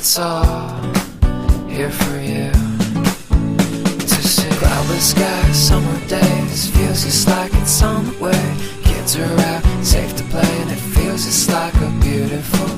It's all here for you to see. Cloudless sky, summer days, feels just like it's on the way. Kids are out, safe to play, and it feels just like a beautiful